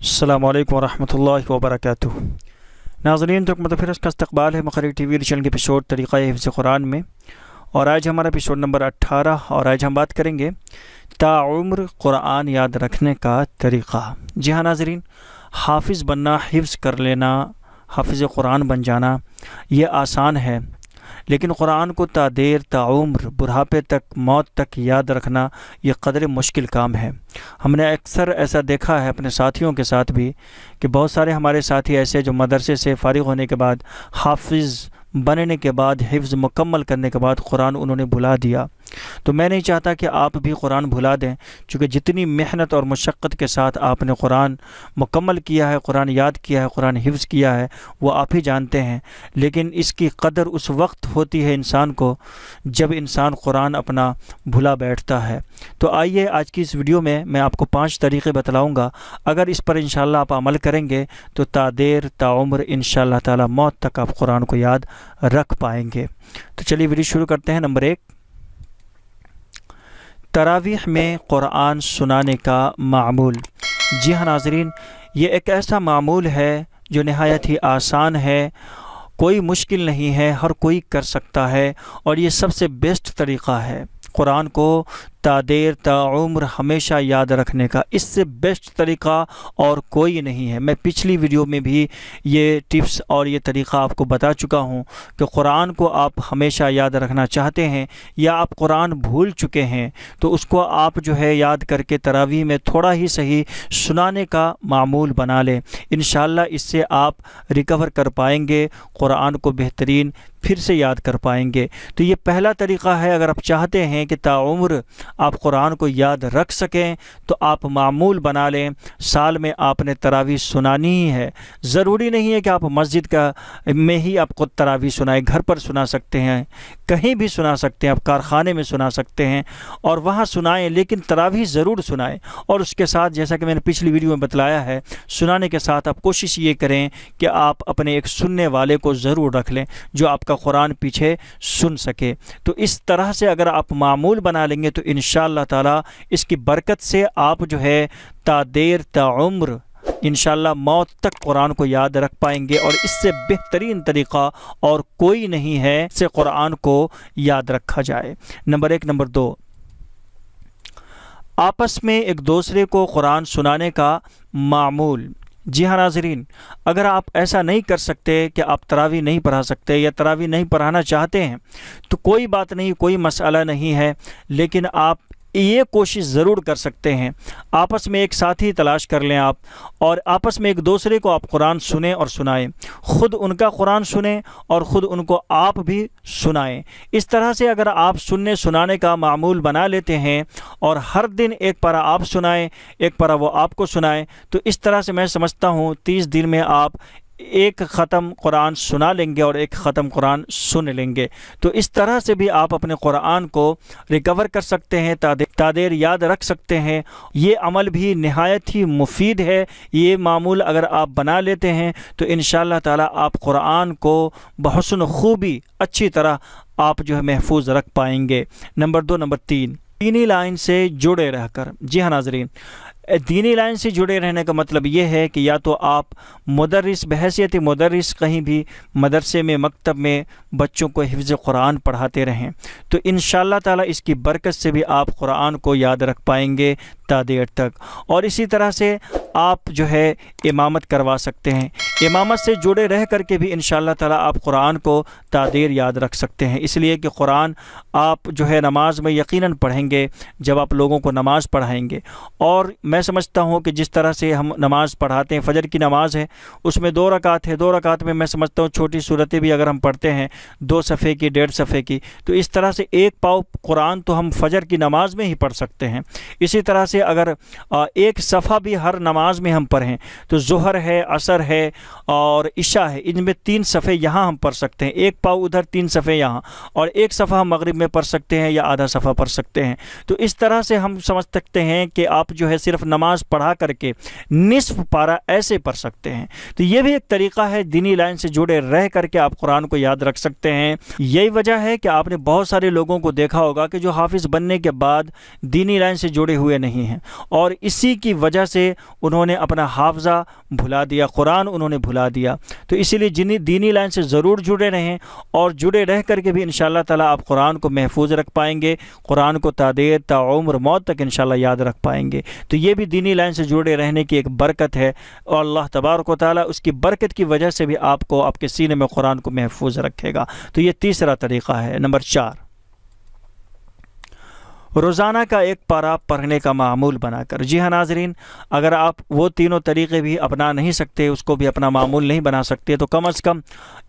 अल्लाम वरहमल वबरक नाजरीन तो फिर उसका इस्तबाल है मखरी टी वी चैनल के एपिसोड तरीक़ा हिफ्ज़ कुरान में। और आज हमारा एपिसोड नंबर 18 और आज हम बात करेंगे ताउम्र कुरान याद रखने का तरीक़ा। जी हाँ नाजरीन, हाफिज़ बनना, हिफ्ज़ कर लेना, हाफिज़ कुरान बन जाना, ये आसान है। लेकिन कुरान को तादेर, ताउम्र, बुढ़ापे तक, मौत तक याद रखना यह कदर मुश्किल काम है। हमने अक्सर ऐसा देखा है अपने साथियों के साथ भी कि बहुत सारे हमारे साथी ऐसे जो मदरसे से फ़ारिग होने के बाद हाफिज़ बनने के बाद, हिफ्ज़ मुकम्मल करने के बाद कुरान उन्होंने भुला दिया। तो मैं नहीं चाहता कि आप भी कुरान भुला दें क्योंकि जितनी मेहनत और मशक्क़त के साथ आपने कुरान मुकम्मल किया है, कुरान याद किया है, कुरान हिफ्ज़ किया है, वो आप ही जानते हैं। लेकिन इसकी कदर उस वक्त होती है इंसान को, जब इंसान कुरान अपना भुला बैठता है। तो आइए आज की इस वीडियो में मैं आपको पाँच तरीक़े बतलाऊँगा। अगर इस पर इन आप अमल करेंगे तो तादेर, ताउम्र इन ताला मौत तक आप कुरान को याद रख पाएँगे। तो चलिए वीडियो शुरू करते हैं। नंबर एक, तरावीह में क़ुरान सुनाने का मामूल। जी हाँ नाजरीन, ये एक ऐसा मामूल है जो नहायत ही आसान है, कोई मुश्किल नहीं है, हर कोई कर सकता है और ये सबसे बेस्ट तरीक़ा है। कुरान को तादेर, ताउम्र हमेशा याद रखने का। इससे बेस्ट तरीक़ा और कोई नहीं है। मैं पिछली वीडियो में भी ये टिप्स और ये तरीक़ा आपको बता चुका हूँ कि कुरान को आप हमेशा याद रखना चाहते हैं या आप कुरान भूल चुके हैं तो उसको आप जो है याद करके तरावी में थोड़ा ही सही सुनाने का मामूल बना लें। इन इससे आप रिकवर कर पाएँगे। कुरान को बेहतरीन फिर से याद कर पाएँगे। तो ये पहला तरीक़ा है, अगर आप चाहते हैं कि ताउम्र आप कुरान को याद रख सकें तो आप मामूल बना लें। साल में आपने तरावी सुनानी ही। है ज़रूरी नहीं है कि आप मस्जिद का में ही आपको तरावी सुनाए, घर पर सुना सकते हैं, कहीं भी सुना सकते हैं, आप कारखाने में सुना सकते हैं, और वहाँ सुनाएँ, लेकिन तरावी ज़रूर सुनाएँ। और उसके साथ, जैसा कि मैंने पिछली वीडियो में बतलाया है, सुनाने के साथ आप कोशिश ये करें कि आप अपने एक सुनने वाले को ज़रूर रख लें, जो आपका कुरान पीछे सुन सके। तो इस तरह से अगर आप मामूल बना लेंगे तो इन ताला इसकी बरकत से आप जो है तादेर ताउम्र इन मौत तक कुरान को याद रख पाएँगे और इससे बेहतरीन तरीक़ा और कोई नहीं है से कुरान को याद रखा जाए। नंबर एक, नंबर दो। आपस में एक दूसरे को कुरान सुनाने का मामूल जी हाँ नाजरीन, अगर आप ऐसा नहीं कर सकते कि आप तरावी नहीं पढ़ा सकते या तरावी नहीं पढ़ाना चाहते हैं तो कोई बात नहीं, कोई मसला नहीं है, लेकिन आप ये कोशिश ज़रूर कर सकते हैं। आपस में एक साथी तलाश कर लें आप, और आपस में एक दूसरे को आप कुरान सुने और सुनाएँ। ख़ुद उनका कुरान सुने और ख़ुद उनको आप भी सुनाएँ। इस तरह से अगर आप सुनने सुनाने का मामूल बना लेते हैं, और हर दिन एक पारा आप सुनाएँ, एक पारा वो आपको सुनाएँ तो इस तरह से मैं समझता हूँ, तीस दिन में आप एक ख़त्म कुरान सुना लेंगे और एक ख़त्म कुरान सुन लेंगे। तो इस तरह से भी आप अपने कुरान को रिकवर कर सकते हैं तादेर याद रख सकते हैं। ये अमल भी नहायत ही मुफीद है। ये मामूल अगर आप बना लेते हैं तो इन ताला आप कुरान को बहसन खूबी अच्छी तरह आप जो है महफूज रख पाएँगे। नंबर दो, नंबर तीन। तीनी लाइन से जुड़े रहकर। जी हाँ नाजरीन दीनी लाइन से जुड़े रहने का मतलब ये है कि या तो आप मदरस बहसीत मदरस कहीं भी मदरसे में, मकतब में बच्चों को हिफ्ज़ कुरान पढ़ाते रहें। तो इन ताला इसकी बरकत से भी आप कुरान को याद रख पाएँगे तादेर तक। और इसी तरह से आप जो है इमामत करवा सकते हैं। इमामत से जुड़े रह कर के भी इन ताला आप कुरान को तादेर याद रख सकते हैं। इसलिए कि कुरान आप जो है नमाज़ में यकीनन पढ़ेंगे, जब आप लोगों को नमाज़ पढ़ाएँगे। और मैं समझता हूँ कि जिस तरह से हम नमाज़ पढ़ाते हैं, फ़जर की नमाज़ है, उसमें दो रकात है। दो रकात में मैं समझता हूँ छोटी सूरतें भी अगर हम पढ़ते हैं, दो सफ़े की, डेढ़ सफ़े की तो इस तरह से एक पाव कुरान तो हम फ़जर की नमाज़ में ही पढ़ सकते हैं। इसी तरह से अगर एक सफ़ा भी हर नमाज़ नमाज़ में हम पढ़ें तो जहर है, असर है और इशा है, इनमें तीन सफ़े यहाँ हम पढ़ सकते हैं। एक पाव उधर, तीन सफ़े यहाँ और एक सफ़ा हम मगरब में पढ़ सकते हैं या आधा सफ़ा पढ़ सकते हैं। तो इस तरह से हम समझ सकते हैं कि आप जो है सिर्फ़ नमाज़ पढ़ा करके निसफ पारा ऐसे पढ़ सकते हैं। तो ये भी एक तरीक़ा है, दीनी लाइन से जुड़े रह करके आप कुरान को याद रख सकते हैं। यही वजह है कि आपने बहुत सारे लोगों को देखा होगा कि जो हाफिज़ बनने के बाद दीनी लाइन से जुड़े हुए नहीं हैं और इसी की वजह से उन्होंने अपना हाफजा भुला दिया, कुरान उन्होंने भुला दिया। तो इसीलिए जिन दीनी लाइन से ज़रूर जुड़े रहें और जुड़े रह करके भी इन ताला आप कुरान को महफूज रख पाएँगे, कुरान को तादेर, ताउम्र, मौत तक इन याद रख पाएँगे। तो ये भी दीनी लाइन से जुड़े रहने की एक बरकत है और अल्लाह तबारक ताली उसकी बरकत की वजह से भी आपको आपके सीने में कुरान को महफूज रखेगा। तो ये तीसरा तरीक़ा है, नंबर चार। रोज़ाना का एक पारा पढ़ने का मामूल बनाकर। जी हाँ नाजरीन, अगर आप वो तीनों तरीक़े भी अपना नहीं सकते, उसको भी अपना मामूल नहीं बना सकते तो कम अज़ कम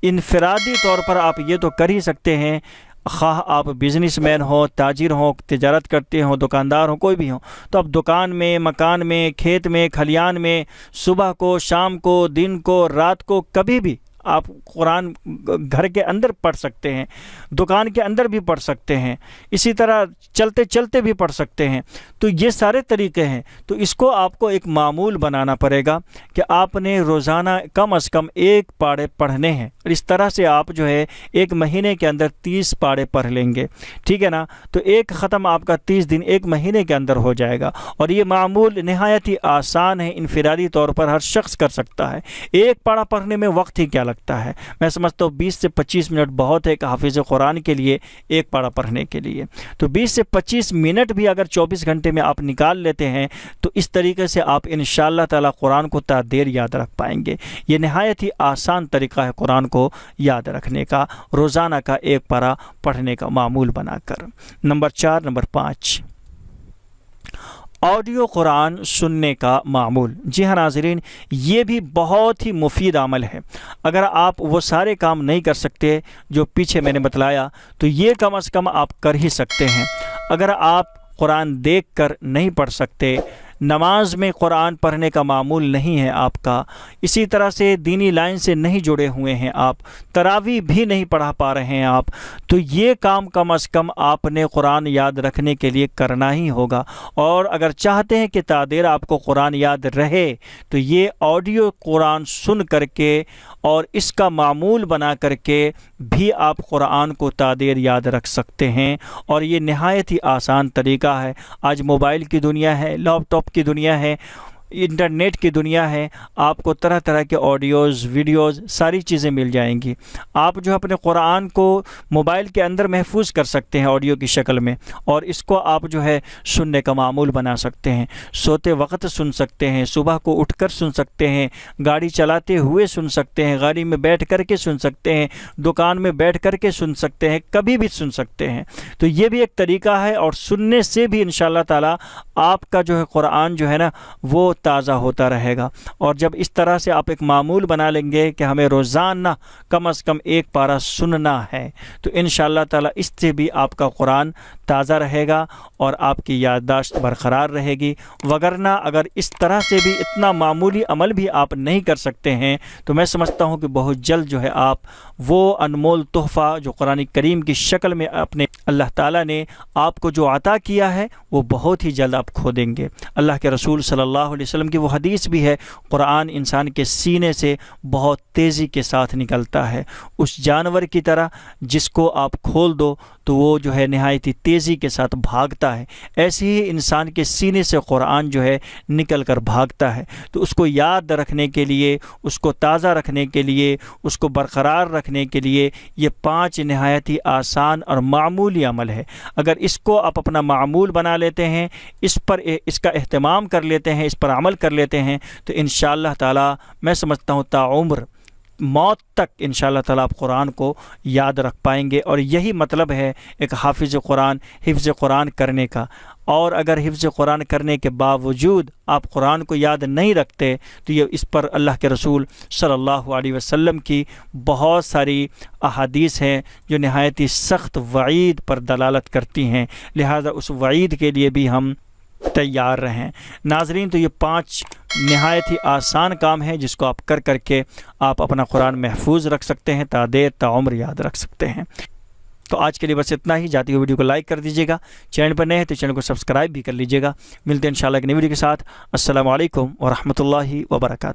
इनफरादी तौर पर आप ये तो कर ही सकते हैं। खा आप बिज़नेस मैन हो, ताजिर हो, तजारत करते हो, दुकानदार हो, कोई भी हो तो आप दुकान में, मकान में, खेत में, खलियान में, सुबह को, शाम को, दिन को, रात को, कभी भी आप कुरान घर के अंदर पढ़ सकते हैं, दुकान के अंदर भी पढ़ सकते हैं, इसी तरह चलते चलते भी पढ़ सकते हैं। तो ये सारे तरीके हैं। तो इसको आपको एक मामूल बनाना पड़ेगा कि आपने रोज़ाना कम अज़ कम एक पाड़े पढ़ने हैं और इस तरह से आप जो है एक महीने के अंदर तीस पाड़े पढ़ लेंगे। ठीक है ना? तो एक ख़त्म आपका तीस दिन एक महीने के अंदर हो जाएगा और ये मामूल नहायत ही आसान है, इनफरादी तौर पर हर शख्स कर सकता है। एक पाड़ा पढ़ने में वक्त ही क्या लगता लगता है। मैं समझता हूँ बीस से पच्चीस मिनट बहुत है एक हाफिज़ कुरान के लिए, एक पारा पढ़ने के लिए। तो बीस से पच्चीस मिनट भी अगर चौबीस घंटे में आप निकाल लेते हैं तो इस तरीके से आप इन ताला कुरान को देर याद रख पाएँगे। ये नहायत ही आसान तरीका है कुरान को याद रखने का, रोज़ाना का एक पारा पढ़ने का मामूल बनाकर। नंबर चार, नंबर पाँच। ऑडियो कुरान सुनने का मामूल। जी हाँ नाजरीन, ये भी बहुत ही मुफीद अमल है। अगर आप वो सारे काम नहीं कर सकते जो पीछे मैंने बतलाया तो ये कम अज़ कम आप कर ही सकते हैं। अगर आप कुरान देख कर नहीं पढ़ सकते नमाज़ में कुरान पढ़ने का मामूल नहीं है आपका। इसी तरह से दीनी लाइन से नहीं जुड़े हुए हैं आप। तरावी भी नहीं पढ़ा पा रहे हैं आप। तो ये काम कम अज़ कम आपने कुरान याद रखने के लिए करना ही होगा। और अगर चाहते हैं कि तादेर आपको कुरान याद रहे तो ये ऑडियो कुरान सुन करके और इसका मामूल बना करके भी आप कुरान को तादेर याद रख सकते हैं। और ये नहायत ही आसान तरीका है। आज मोबाइल की दुनिया है, लैपटॉप की दुनिया है। इंटरनेट की दुनिया है, आपको तरह तरह के ऑडियोज़ वीडियोज़ सारी चीज़ें मिल जाएँगी। आप जो अपने कुरान को मोबाइल के अंदर महफूज कर सकते हैं ऑडियो की शक्ल में, और इसको आप जो है सुनने का मामूल बना सकते हैं। सोते वक्त सुन सकते हैं, सुबह को उठकर सुन सकते हैं, गाड़ी चलाते हुए सुन सकते हैं, गाड़ी में बैठ कर के सुन सकते हैं, दुकान में बैठ कर के सुन सकते हैं, कभी भी सुन सकते हैं। तो ये भी एक तरीका है, और सुनने से भी इन ताला आपका जो है कुरान जो है ना, वो ताज़ा होता रहेगा। और जब इस तरह से आप एक मामूल बना लेंगे कि हमें रोज़ाना कम अज़ कम एक पारा सुनना है तो इन ताला इससे भी आपका कुरान ताज़ा रहेगा और आपकी याददाश्त बरकरार रहेगी। वगरना अगर इस तरह से भी इतना मामूली अमल भी आप नहीं कर सकते हैं तो मैं समझता हूँ कि बहुत जल्द जो है आप वो अनमोल तोहफ़ा जो कुरान करीम की शक्ल में अपने अल्लाह ताला ने आपको जो अता किया है, वो बहुत ही जल्द आप खो देंगे। अल्लाह के रसूल अलैहि वसल्लम की वो हदीस भी है, कुरान इंसान के सीने से बहुत तेज़ी के साथ निकलता है। उस जानवर की तरह जिसको आप खोल दो तो वो जो है नहायत ही तेज़ी के साथ भागता है। ऐसे ही इंसान के सीने से कुरान जो है निकल कर भागता है। तो उसको याद रखने के लिए, उसको ताज़ा रखने के लिए, उसको बरकरार रखने के लिए ये पाँच नहायत ही आसान और मामूली अमल है। अगर इसको आप अपना मामूल बना लेते हैं, इस पर इसका अहतमाम कर लेते हैं, इस पर अमल कर लेते हैं तो इन ताला मैं समझता हूँ ताउम्र मौत तक इन ताला आप कुरान को याद रख पाएँगे और यही मतलब है एक हाफिज़ कुरान, हिफ्ज़ कुरान करने का। और अगर हिफ्ज़ कुरान करने के बावजूद आप कुरान को याद नहीं रखते तो ये इस पर अल्लाह के रसूल सल्लल्लाहु अलैहि वसल्लम की बहुत सारी अहादीस हैं, जो नहायत सख्त वईद पर दलालत करती हैं। लिहाजा उस वईद के लिए भी हम तैयार रहें नाजरीन तो ये पाँच नहायत ही आसान काम है जिसको आप कर करके आप अपना कुरान महफूज रख सकते हैं तादेर ताम्र याद रख सकते हैं। तो आज के लिए बस इतना ही। जाती हुई वीडियो को लाइक कर दीजिएगा। चैनल पर नए हैं तो चैनल को सब्सक्राइब भी कर लीजिएगा। मिलते हैं इंशाल्लाह एक नई वीडियो के साथ। असलम वरहमल वर्का